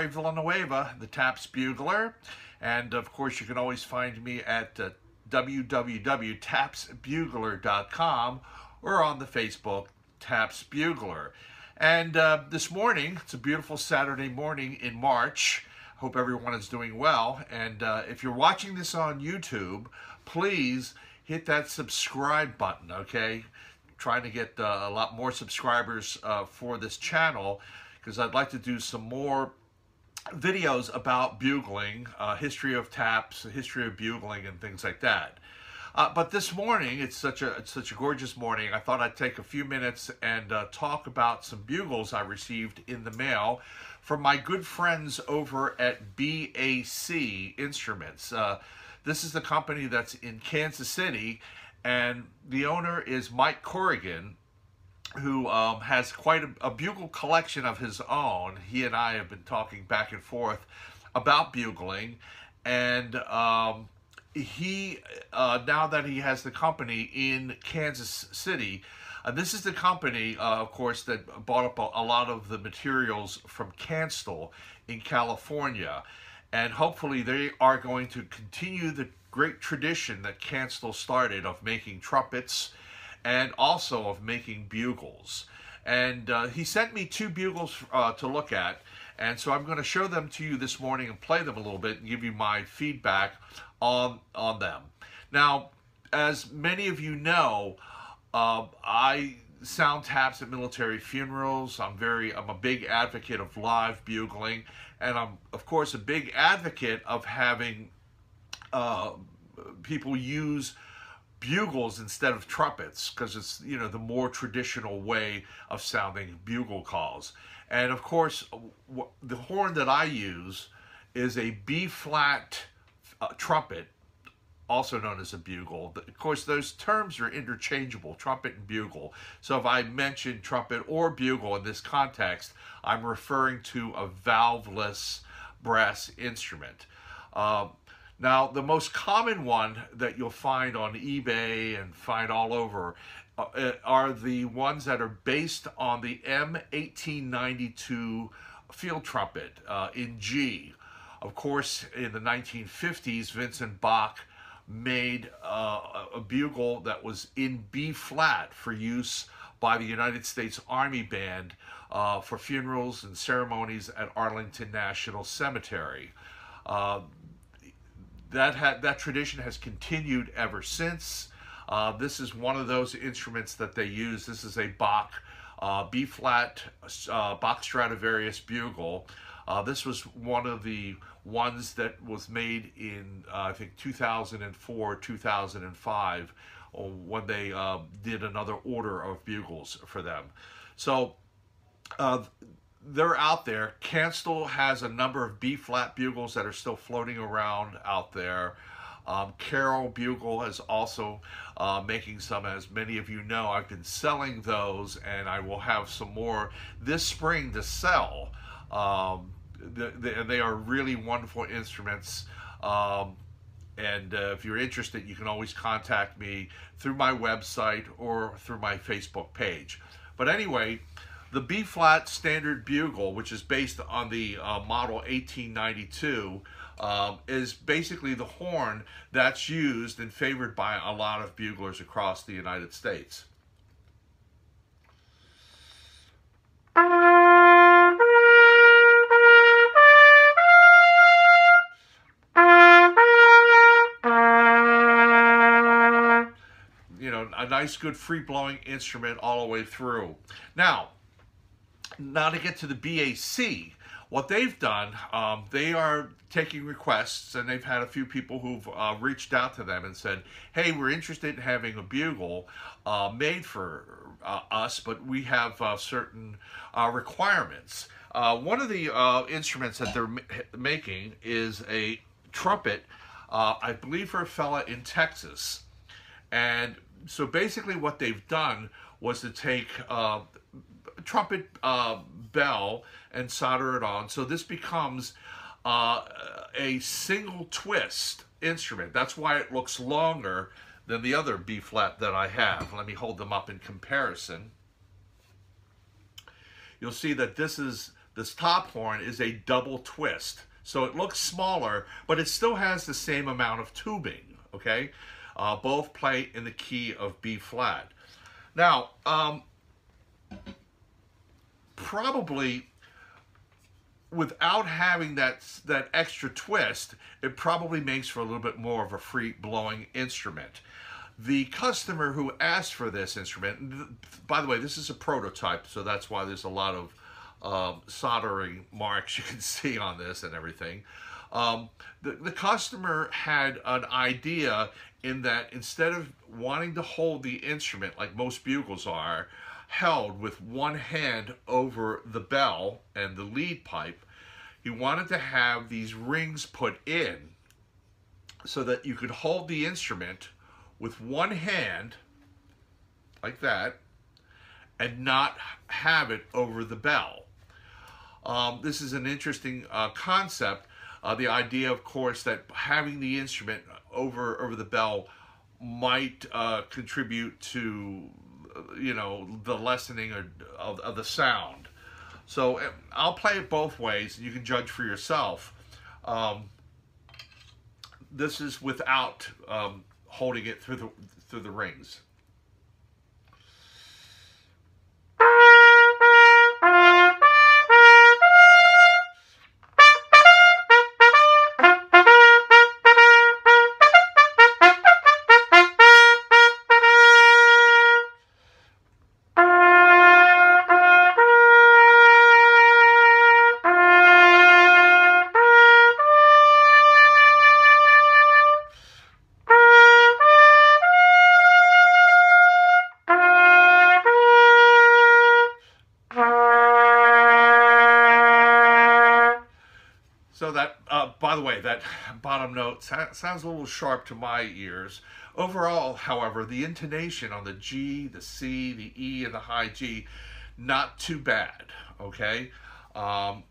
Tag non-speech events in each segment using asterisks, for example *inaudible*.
It's Villanueva, the Taps Bugler. And of course, you can always find me at uh, www.tapsbugler.com or on the Facebook Taps Bugler. And uh, this morning, it's a beautiful Saturday morning in March. Hope everyone is doing well. And uh, if you're watching this on YouTube, please hit that subscribe button, okay? Trying to get uh, a lot more subscribers uh, for this channel because I'd like to do some more videos about bugling, uh, history of taps, history of bugling, and things like that. Uh, but this morning, it's such a it's such a gorgeous morning. I thought I'd take a few minutes and uh, talk about some bugles I received in the mail from my good friends over at BAC Instruments. Uh, this is the company that's in Kansas City, and the owner is Mike Corrigan, who um, has quite a, a, bugle collection of his own. He and I have been talking back and forth about bugling, and um, he uh, now that he has the company in Kansas City. Uh, this is the company, uh, of course, that bought up a, a, lot of the materials from Kanstul in California. And hopefully they are going to continue the great tradition that Kanstul started of making trumpets and also of making bugles. And uh, he sent me two bugles uh, to look at. And so I'm going to show them to you this morning and play them a little bit and give you my feedback on, on them. Now, as many of you know, uh, I sound taps at military funerals. I'm very, I'm a big advocate of live bugling. And I'm, of course, a big advocate of having uh, people use bugles instead of trumpets because it's you know the more traditional way of sounding bugle calls. And of course the horn that i use is a b flat uh, trumpet also known as a bugle. Of course those terms are interchangeable trumpet and bugle. So if i mention trumpet or bugle in this context i'm referring to a valveless brass instrument. Um, now, the most common one that you'll find on eBay and find all over uh, uh are the ones that are based on the M1892 field trumpet uh, in G. Of course, in the 1950s, Vincent Bach made uh, a bugle that was in B flat for use by the United States Army Band uh, for funerals and ceremonies at Arlington National Cemetery. That had that tradition has continued ever since. Uh, this is one of those instruments that they use. This is a Bach uh, B flat uh, Bach Stradivarius bugle. Uh, this was one of the ones that was made in uh, I think 2004 2005 uh, when they did another order of bugles for them. So they're out there. Kanstul has a number of B flat bugles that are still floating around out there. Um, Carroll Bugle is also uh, making some, as many of you know. I've been selling those, and I will have some more this spring to sell. Um, the, the, they are really wonderful instruments. Um, and uh, if you're interested, you can always contact me through my website or through my Facebook page. But anyway, the B flat standard bugle, which is based on the uh, model 1892, um, is basically the horn that's used and favored by a lot of buglers across the United States. You know, a nice, good free-blowing instrument all the way through. Now, now to get to the BAC, what they've done, um, they are taking requests, and they've had a few people who've uh, reached out to them and said, "Hey, we're interested in having a bugle uh, made for uh, us, but we have uh, certain uh, requirements." Uh, one of the instruments that they're ma making is a trumpet, I believe, for a fella in Texas, and so basically, what they've done was to take trumpet uh, bell and solder it on. So this becomes uh, a single twist instrument. That's why it looks longer than the other B flat that I have. Let me hold them up in comparison. You'll see that this is this top horn is a double twist. So it looks smaller, but it still has the same amount of tubing, okay? Uh, both play in the key of B flat. Now, um, probably without having that that extra twist, it probably makes for a little bit more of a free blowing instrument. The customer who asked for this instrument, by the way, this is a prototype, so that's why there's a lot of um, soldering marks *laughs* you can see on this and everything. Um, the, the customer had an idea in that instead of wanting to hold the instrument like most bugles are, held with one hand over the bell and the lead pipe, he wanted to have these rings put in so that you could hold the instrument with one hand, like that, and not have it over the bell. Um, this is an interesting uh, concept. Uh, the idea, of course, that having the instrument over over the bell might uh, contribute to, you know, the lessening of, of, of, the sound. So eh, I'll play it both ways, and you can judge for yourself. Um, this is without um, holding it through the through the rings. Bottom note sounds a little sharp to my ears. Overall, however, the intonation on the G, the C, the E, and the high G, not too bad, okay? Um,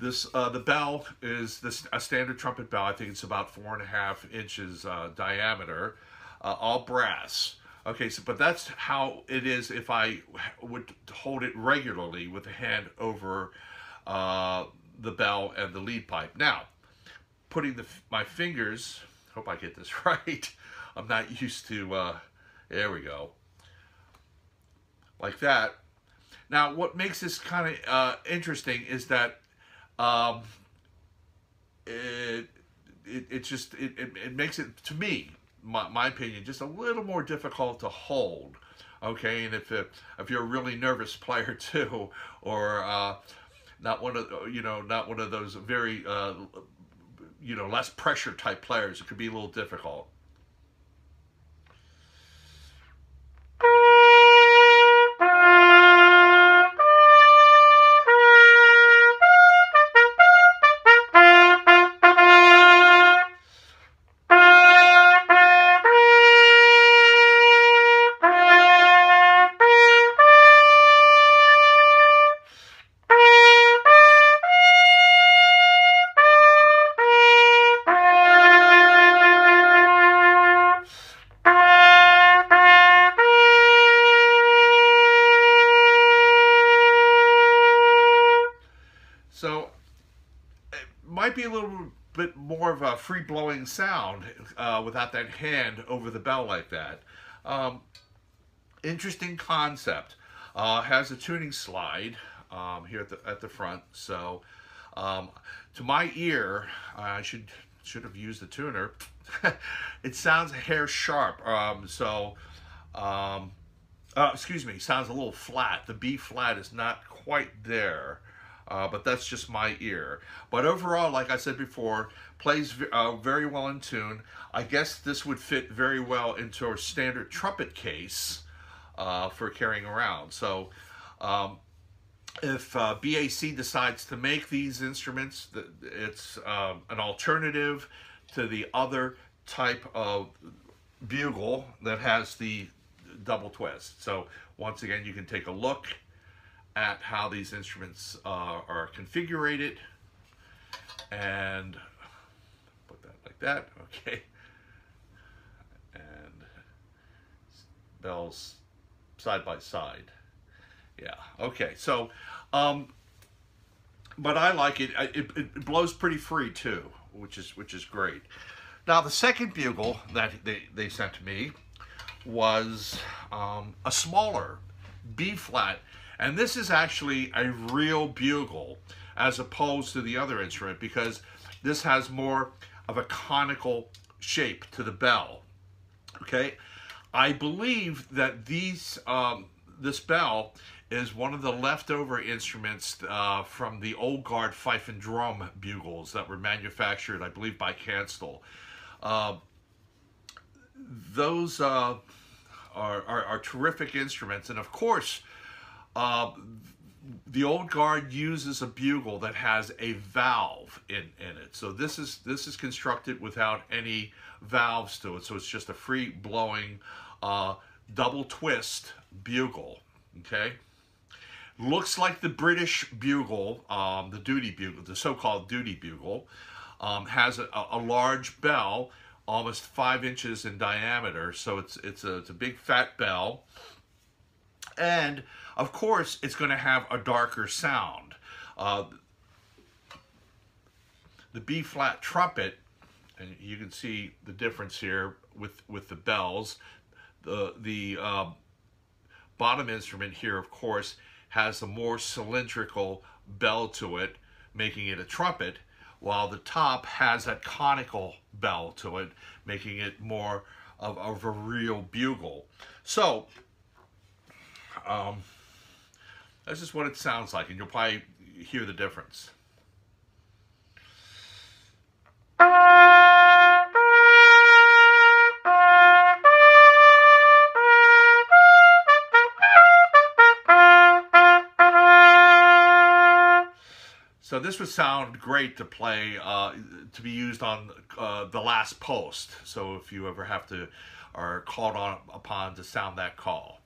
this uh, The bell is this a standard trumpet bell. I think it's about four and a half inches uh, diameter, uh, all brass. Okay, so but that's how it is if I would hold it regularly with the hand over uh, the bell and the lead pipe. Now, putting the, my fingers, hope I get this *laughs* right, I'm not used to, uh, there we go, like that. Now, what makes this kind of uh, interesting is that um, it, it, it just, it, it, it makes it, to me, my, my opinion, just a little more difficult to hold okay and if it, if you're a really nervous *laughs* player too or uh, not one of you know not one of those very uh, you know less pressure type players. It could be a little difficult. Might be a little bit more of a free blowing sound uh, without that hand over the bell like that. Um, interesting concept. Uh, has a tuning slide um, here at the at the front. So um, to my ear, I should should have used the tuner. *laughs* it sounds a hair sharp. Um, so um, uh, excuse me, sounds a little flat. The B flat is not quite there uh, but that's just my ear. But overall, like I said before, plays uh, very well in tune. I guess this would fit very well into a standard trumpet case uh, for carrying around. So um, if uh, BAC decides to make these instruments, it's um, an alternative to the other type of bugle that has the double twist. So once again, you can take a look at how these instruments uh, are configured and put that like that, *laughs* okay. And bells side by side. Yeah, okay, so um, but I like it. it. It blows pretty free too, which is which is great. Now the second bugle that they, they sent me was um, a smaller B flat, and this is actually a real bugle as opposed to the other instrument because this has more of a conical shape to the bell. Okay, I believe that these um, this bell is one of the leftover instruments uh, from the old guard fife and drum bugles that were manufactured, I believe, by Kanstul. Uh, those uh, are, are, are, terrific instruments, and of course, uh, the old guard uses a bugle that has a valve in, in it. So this is this is constructed without any valves to it. So it's just a free blowing uh, double twist bugle. Okay. Looks like the British bugle, um, the duty bugle, the so-called duty bugle, um, has a, a, large bell, almost five inches in diameter. So it's it's a, it's a big fat bell, and of course it's going to have a darker sound. Uh, the B flat trumpet, and you can see the difference here with with the bells. The the uh, bottom instrument here, of course, has a more cylindrical bell to it, making it a trumpet, while the top has that conical bell to it, making it more of, of a real bugle. So, um, that's just what it sounds like, and you'll probably hear the difference. So this would sound great to play, uh, to be used on uh, the last post. So if you ever have to, are called on upon to sound that call.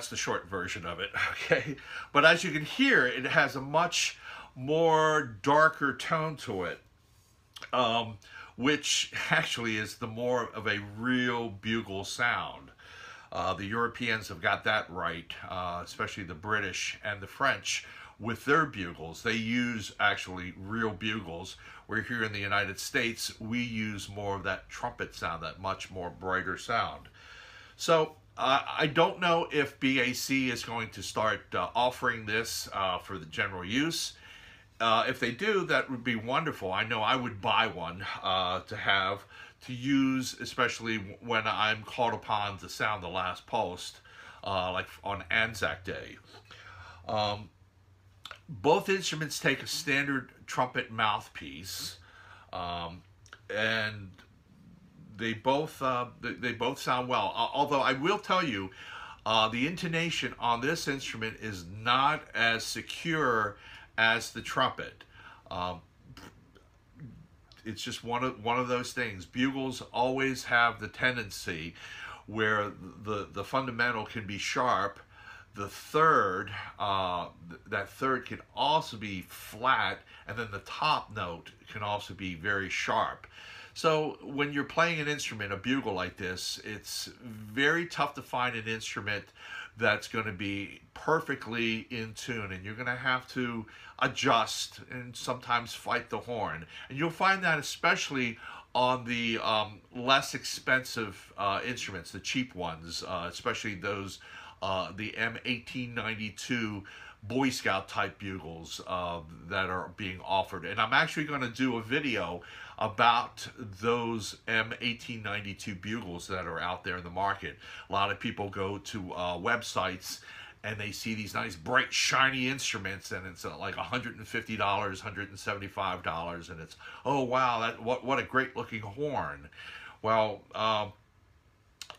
That's the short version of it, *laughs* okay? But as you can hear, it has a much more darker tone to it, um, which actually is the more of a real bugle sound. Uh, the Europeans have got that right, uh, especially the British and the French with their bugles. They use actually real bugles, where here in the United States, we use more of that trumpet sound, that much more brighter sound. So I don't know if BAC is going to start uh, offering this uh, for the general use. Uh, if they do, that would be wonderful. I know I would buy one uh, to have to use, especially when I'm called upon to sound the last post, uh, like on Anzac Day. Um, both instruments take a standard trumpet mouthpiece, um, and they both uh, they, both sound well. Uh, although I will tell you, uh, the intonation on this instrument is not as secure as the trumpet. Um, it's just one of one of those things. Bugles always have the tendency where the the fundamental can be sharp the third, uh, th that third can also be flat, and then the top note can also be very sharp. So when you're playing an instrument, a bugle like this, it's very tough to find an instrument that's going to be perfectly in tune and you're going to have to adjust and sometimes fight the horn. And you'll find that especially on the um, less expensive uh, instruments, the cheap ones, uh, especially those uh, the M1892 Boy Scout type bugles uh, that are being offered. And I'm actually going to do a video about those M1892 bugles that are out there in the market. A lot of people go to uh, websites and they see these nice bright shiny instruments and it's uh, like $150 $175 and it's oh wow that what what a great looking horn well um,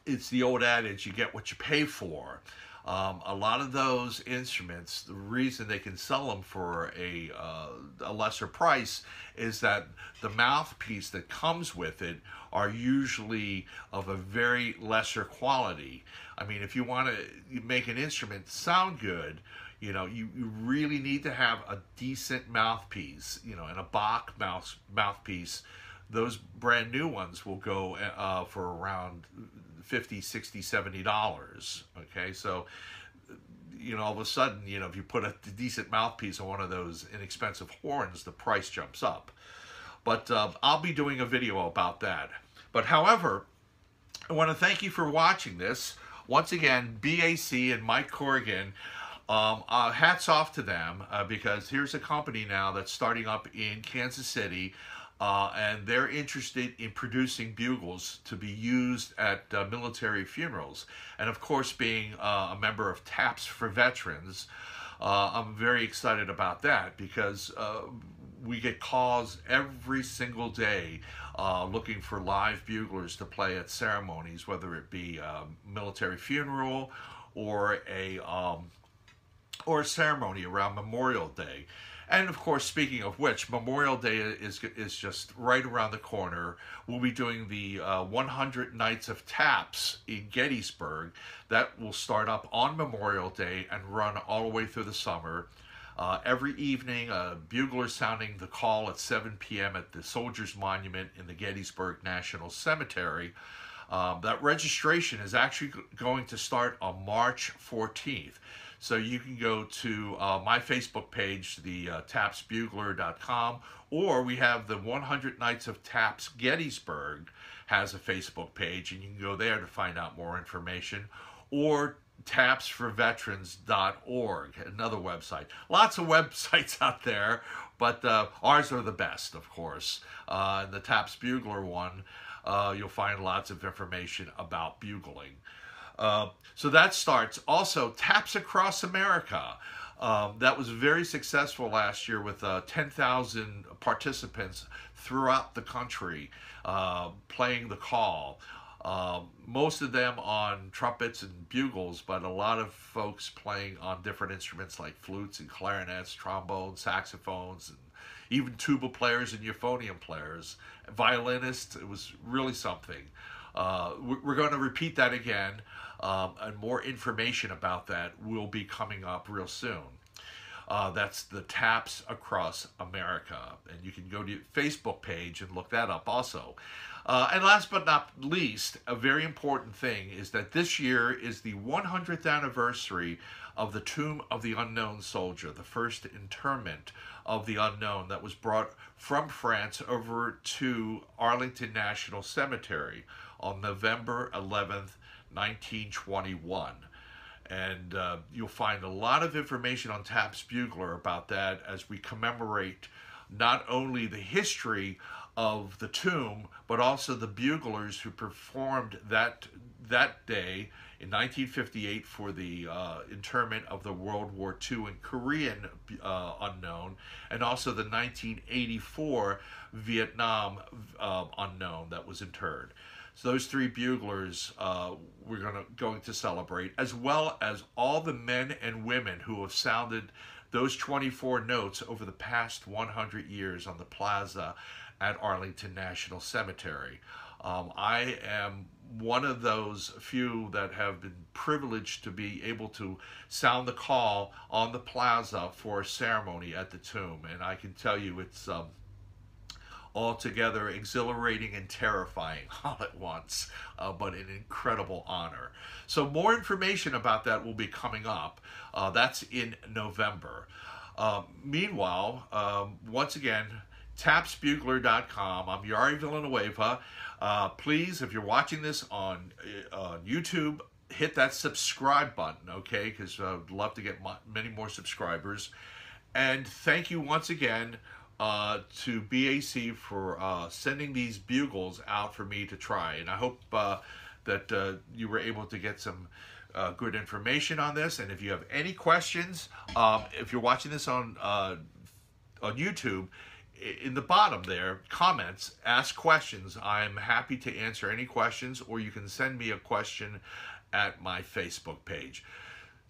it's the old adage you get what you pay for um, a lot of those instruments, the reason they can sell them for a, uh, a lesser price is that the mouthpiece that comes with it are usually of a very lesser quality. I mean, if you want to make an instrument sound good, you know, you, you really need to have a decent mouthpiece, you know, and a Bach mouth, mouthpiece. Those brand new ones will go uh, for around 50 60 70 dollars okay? So you know all of a sudden you know if you put a decent mouthpiece on one of those inexpensive horns the price jumps up. But uh, i'll be doing a video about that. But however i want to thank you for watching this. Once again bac and mike corrigan um, uh, hats off to them uh, because here's a company now that's starting up in kansas city uh, and they're interested in producing bugles to be used at uh, military funerals. And of course, being uh, a member of TAPS for Veterans, uh, I'm very excited about that because uh, we get calls every single day looking for live buglers to play at ceremonies, whether it be a military funeral or a um, or a ceremony around Memorial Day. And of course, speaking of which, Memorial Day is is just right around the corner. We'll be doing the uh, 100 Nights of Taps in Gettysburg. That will start up on Memorial Day and run all the way through the summer. Uh, every evening, a bugler sounding the call at 7 p.m. at the Soldiers Monument in the Gettysburg National Cemetery. Um, that registration is actually going to start on March 14th. So you can go to uh, my Facebook page, the uh, tapsbugler.com, or we have the 100 Nights of Taps Gettysburg has a Facebook page, and you can go there to find out more information, or tapsforveterans.org, another website. Lots of *laughs* websites out there, but uh, ours are the best, of course. Uh, the Taps Bugler one, uh, you'll find lots of information about bugling. Uh, so that starts. Also, Taps Across America. Um, that was very successful last year with uh, 10,000 participants throughout the country uh, playing the call. Um, most of them on trumpets and bugles, but a lot of folks playing on different instruments like flutes and clarinets, trombones, saxophones, and even tuba players and euphonium players, violinists. It was really something. Uh, we're going to repeat that again, um, and more information about that will be coming up real soon. Uh, that's the Taps Across America, and you can go to your Facebook page and look that up also. Uh, and last but not least, a very important thing is that this year is the 100th anniversary of the Tomb of the Unknown Soldier, the first interment of the unknown that was brought from France over to Arlington National Cemetery on November 11th, 1921. And uh, you'll find a lot of information on Taps Bugler about that as we commemorate not only the history of the tomb, but also the buglers who performed that that day in 1958 for the uh, interment of the World War II and Korean uh, unknown, and also the 1984 Vietnam uh, unknown that was interred. So those three buglers uh, we're gonna, going to celebrate, as well as all the men and women who have sounded those 24 notes over the past 100 years on the plaza at Arlington National Cemetery. Um, I am one of those few that have been privileged to be able to sound the call on the plaza for a ceremony at the tomb. And I can tell you it's um, altogether exhilarating and terrifying *laughs* all at once, uh, but an incredible honor. So more information about that will be coming up. Uh, that's in November. Uh, meanwhile, um, once again, tapsbugler.com. I'm Jari Villanueva. Uh, please, if you're watching this on uh, YouTube, hit that subscribe button, okay? Because uh, I'd love to get many more subscribers. And thank you once again uh, to BAC for uh, sending these bugles out for me to try. And I hope uh, that uh, you were able to get some uh, good information on this. And if you have any questions, um, if you're watching this on uh, on YouTube, in the bottom there, comments, ask questions. I'm happy to answer any questions, or you can send me a question at my Facebook page.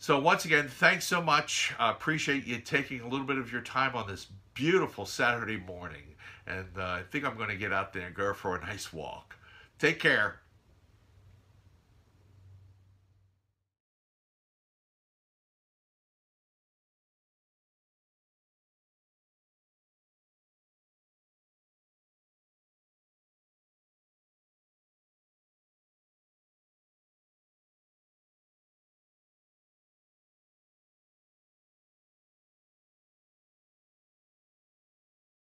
So once again, thanks so much. I appreciate you taking a little bit of your time on this beautiful Saturday morning. And uh, I think I'm going to get out there and go for a nice walk. Take care.